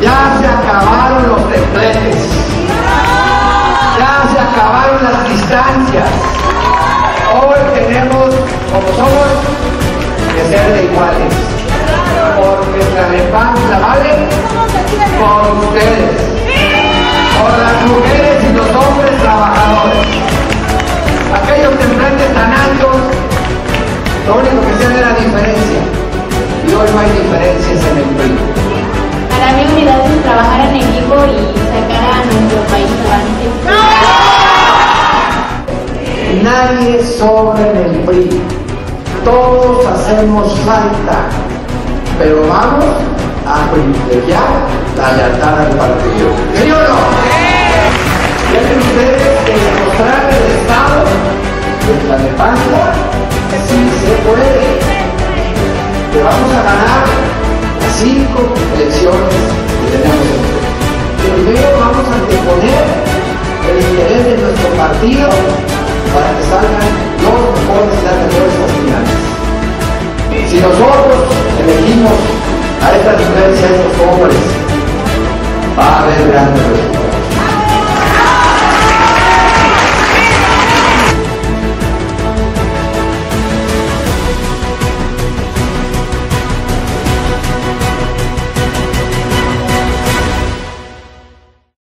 Ya se acabaron los tembleques. Ya se acabaron las distancias. Hoy tenemos, como somos, que ser de iguales. Porque la vale por ustedes. Por las mujeres y los hombres trabajadores. Aquellos tembleques tan altos, lo único que se era diferencia. Y hoy no hay diferencias Nadie sobra en el PRI. Todos hacemos falta. Pero vamos a privilegiar la lealtad al partido. ¿Sí o no? Tienen ustedes que demostrar el Estado de la Tlalnepantla sí se puede. Que vamos a ganar cinco elecciones que tenemos en Primero vamos a anteponer el interés de nuestro partido para que salgan los mejores y las aspirantes. Si nosotros elegimos a esta diferencia de estos hombres, va a haber grandes resultados.